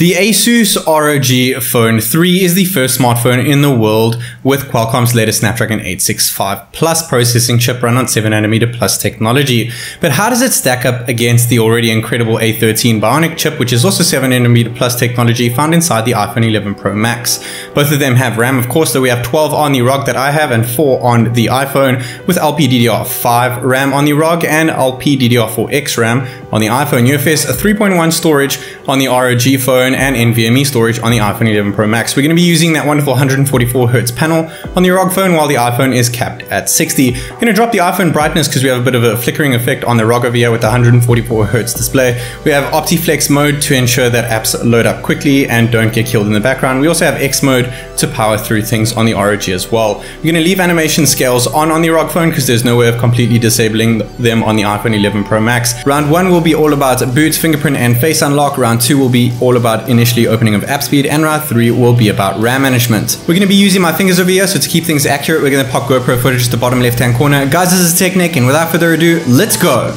The Asus ROG Phone 3 is the first smartphone in the world with Qualcomm's latest Snapdragon 865 Plus processing chip run on 7nm plus technology. But how does it stack up against the already incredible A13 Bionic chip, which is also 7nm plus technology found inside the iPhone 11 Pro Max? Both of them have RAM, of course, though we have 12 on the ROG that I have and 4 on the iPhone, with LPDDR5 RAM on the ROG and LPDDR4X RAM on the iPhone. UFS 3.1 storage on the ROG phone and NVMe storage on the iPhone 11 Pro Max. We're going to be using that wonderful 144Hz panel on the ROG phone while the iPhone is capped at 60. I'm going to drop the iPhone brightness because we have a bit of a flickering effect on the ROG over here with the 144Hz display. We have OptiFlex mode to ensure that apps load up quickly and don't get killed in the background. We also have X mode to power through things on the ROG as well. We're going to leave animation scales on on the ROG phone because there's no way of completely disabling them on the iPhone 11 Pro Max. Round 1 will be all about boot, fingerprint and face unlock. Round 2 will be all about initially opening of app speed, and round 3 will be about RAM management. We're going to be using my fingers over here, so to keep things accurate, we're going to pop GoPro footage to the bottom left hand corner. Guys, this is TechNick, and without further ado, let's go!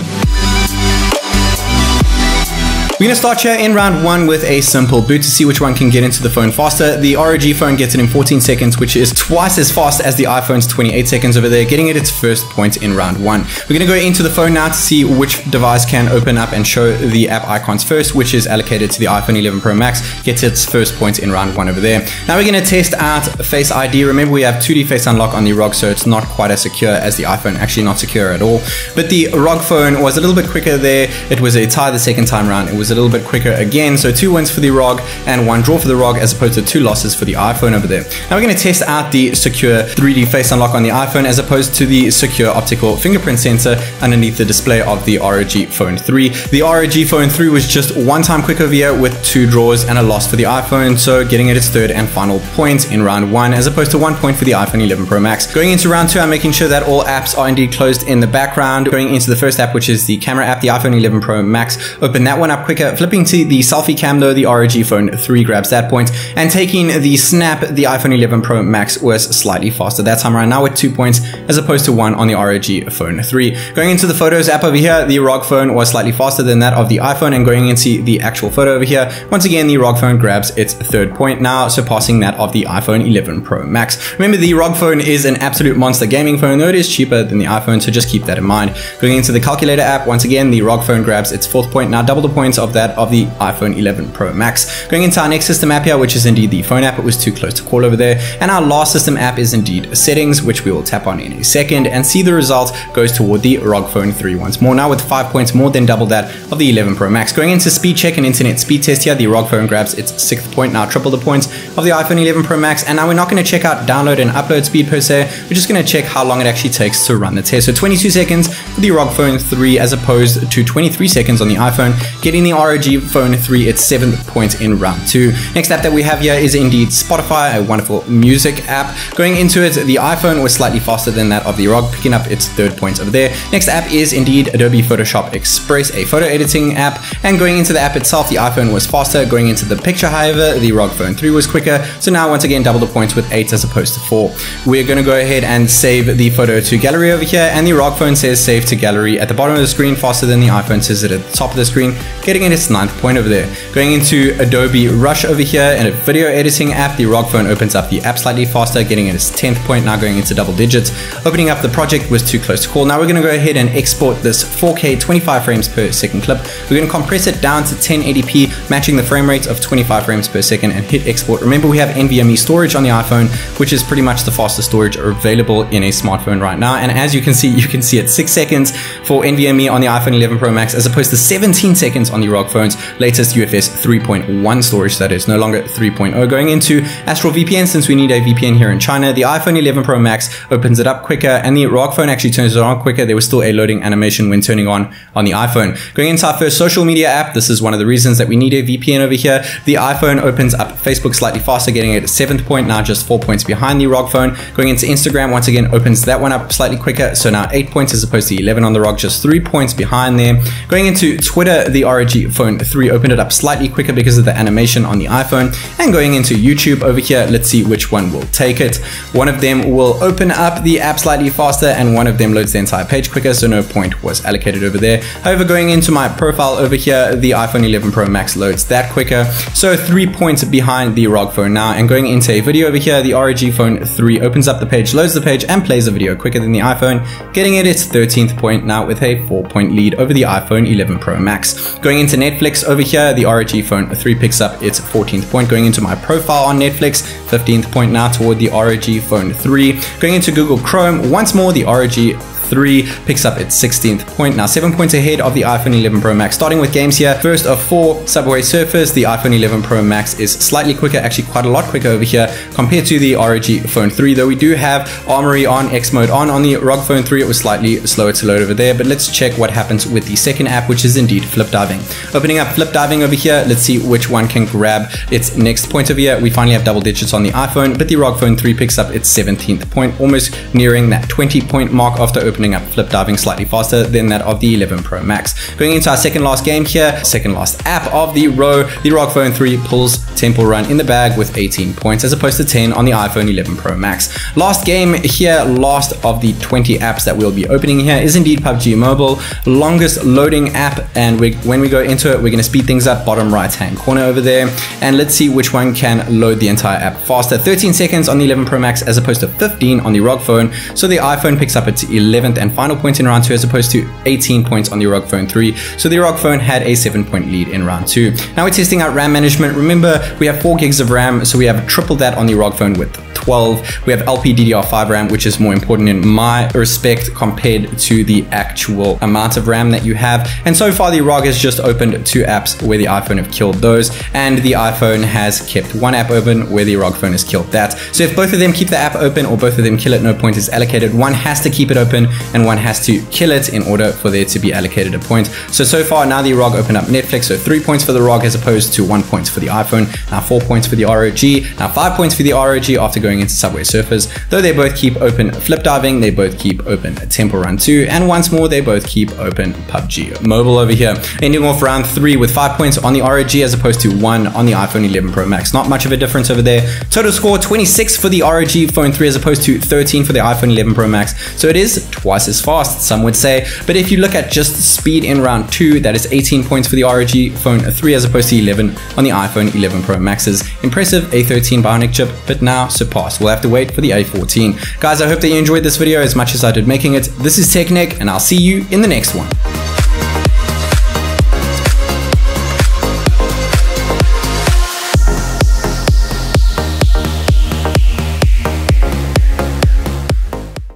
We're going to start here in round one with a simple boot to see which one can get into the phone faster. The ROG phone gets it in 14 seconds, which is twice as fast as the iPhone's 28 seconds over there, getting it its first point in round one. We're going to go into the phone now to see which device can open up and show the app icons first, which is allocated to the iPhone 11 Pro Max, gets its first point in round one over there. Now we're going to test out Face ID. Remember, we have 2D Face Unlock on the ROG, so it's not quite as secure as the iPhone, actually not secure at all. But the ROG phone was a little bit quicker there. It was a tie the second time round. It was a little bit quicker again. So two wins for the ROG and one draw for the ROG as opposed to two losses for the iPhone over there. Now we're going to test out the secure 3D face unlock on the iPhone as opposed to the secure optical fingerprint sensor underneath the display of the ROG Phone 3. The ROG Phone 3 was just one time quick over here with two draws and a loss for the iPhone. So getting it its third and final point in round one as opposed to one point for the iPhone 11 Pro Max. Going into round two, I'm making sure that all apps are indeed closed in the background. Going into the first app, which is the camera app, the iPhone 11 Pro Max. Open that one up quicker. Uh, flipping to the selfie cam though, the ROG Phone 3 grabs that. And taking the snap, the iPhone 11 Pro Max was slightly faster that time around, now with two points as opposed to one on the ROG Phone 3. Going into the Photos app over here, the ROG Phone was slightly faster than that of the iPhone and going into the actual photo over here, once again the ROG Phone grabs its third point now, surpassing that of the iPhone 11 Pro Max. Remember the ROG Phone is an absolute monster gaming phone, though it is cheaper than the iPhone, so just keep that in mind. Going into the Calculator app, once again the ROG Phone grabs its fourth point, now double the points of that of the iPhone 11 Pro Max. Going into our next system app here, which is indeed the phone app, it was too close to call over there. And our last system app is indeed settings, which we will tap on in a second and see the result goes toward the ROG Phone 3 once more. Now with five points more than double that of the 11 Pro Max. Going into speed check and internet speed test here, the ROG Phone grabs its sixth point, now triple the points of the iPhone 11 Pro Max. And now we're not going to check out download and upload speed per se, we're just going to check how long it actually takes to run the test. So 22 seconds for the ROG Phone 3 as opposed to 23 seconds on the iPhone, getting the ROG Phone 3 its seventh point in round two. Next app that we have here is indeed Spotify, a wonderful music app. Going into it, the iPhone was slightly faster than that of the ROG, picking up its third point over there. Next app is indeed Adobe Photoshop Express, a photo editing app. And going into the app itself, the iPhone was faster. Going into the picture, however, the ROG Phone 3 was quicker. So now once again, double the points with 8 as opposed to 4. We're going to go ahead and save the photo to gallery over here. And the ROG Phone says save to gallery at the bottom of the screen faster than the iPhone says it at the top of the screen, getting it its ninth point over there. Going into Adobe Rush over here and a video editing app, the ROG phone opens up the app slightly faster, getting it its 10th point, now going into double digits. Opening up the project was too close to call. Now we're going to go ahead and export this 4K 25 frames per second clip. We're going to compress it down to 1080p, matching the frame rate of 25 frames per second and hit export. Remember we have NVMe storage on the iPhone, which is pretty much the fastest storage available in a smartphone right now. And as you can see, you can see it 6 seconds for NVMe on the iPhone 11 Pro Max as opposed to 17 seconds on the ROG phone's latest UFS 3.1 storage that is no longer 3.0. Going into Astrill VPN, since we need a VPN here in China, the iPhone 11 Pro Max opens it up quicker and the ROG phone actually turns it on quicker. There was still a loading animation when turning on on the iPhone. Going into our first social media app, this is one of the reasons that we need a VPN over here. The iPhone opens up Facebook slightly faster, getting it seventh point, now just four points behind the ROG phone. Going into Instagram, once again, opens that one up slightly quicker. So now eight points as opposed to 11 on the ROG, just three points behind there. Going into Twitter, the ROG Phone 3 opened it up slightly quicker because of the animation on the iPhone. And going into YouTube over here, let's see which one will take it. One of them will open up the app slightly faster and one of them loads the entire page quicker, so no point was allocated over there. However, going into my profile over here, the iPhone 11 Pro Max loads that quicker, so three points behind the ROG phone now. And going into a video over here, the ROG Phone 3 opens up the page, loads the page, and plays the video quicker than the iPhone, getting it its 13th point now with a 4 point lead over the iPhone 11 Pro Max. Going into Netflix over here, the ROG Phone 3 picks up its 14th point. Going into my profile on Netflix, 15th point now toward the ROG Phone 3. Going into Google Chrome, once more the ROG 3 picks up its 16th point. Now 7 points ahead of the iPhone 11 Pro Max. Starting with games here, first of 4 Subway Surfers, the iPhone 11 Pro Max is slightly quicker, actually quite a lot quicker over here compared to the ROG Phone 3, though we do have Armory on, X Mode on. On the ROG Phone 3, it was slightly slower to load over there, but let's check what happens with the second app, which is indeed Flip Diving. Opening up Flip Diving over here, let's see which one can grab its next point over here. We finally have double digits on the iPhone, but the ROG Phone 3 picks up its 17th point, almost nearing that 20 point mark after opening opening up flip diving slightly faster than that of the 11 Pro Max. Going into our second last game here, second last app of the row, the ROG Phone 3 pulls Temple Run in the bag with 18 points as opposed to 10 on the iPhone 11 Pro Max. Last game here, last of the 20 apps that we'll be opening here is indeed PUBG Mobile, longest loading app and we, when we go into it, we're going to speed things up bottom right hand corner over there and let's see which one can load the entire app faster. 13 seconds on the 11 Pro Max as opposed to 15 on the ROG phone, so the iPhone picks up its 11th and final points in round 2 as opposed to 18 points on the ROG Phone 3. So the ROG Phone had a 7 point lead in round 2. Now we're testing out RAM management. Remember, we have 4 gigs of RAM, so we have triple that on the ROG Phone with 12. We have LPDDR5 RAM, which is more important in my respect compared to the actual amount of RAM that you have. And so far, the ROG has just opened two apps where the iPhone have killed those, and the iPhone has kept one app open where the ROG phone has killed that. So if both of them keep the app open or both of them kill it, no point is allocated. One has to keep it open and one has to kill it in order for there to be allocated a point. So, so far now the ROG opened up Netflix, so three points for the ROG as opposed to one point for the iPhone, now four points for the ROG, now five points for the ROG after going into Subway Surfers. Though they both keep open Flip Diving, they both keep open Temple Run 2, and once more they both keep open PUBG Mobile over here. Ending off round three with five points on the ROG as opposed to one on the iPhone 11 Pro Max. Not much of a difference over there. Total score 26 for the ROG Phone 3 as opposed to 13 for the iPhone 11 Pro Max. So it is twice as fast, some would say. But if you look at just speed in round two, that is 18 points for the ROG Phone 3 as opposed to 11 on the iPhone 11 Pro Max's Impressive A13 Bionic chip, but now surpassed. We'll have to wait for the A14. Guys, I hope that you enjoyed this video as much as I did making it. This is TechNick, and I'll see you in the next one.